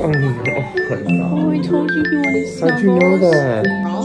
Oh, my god. Oh, I told you he wanted snuggles. How'd you know that?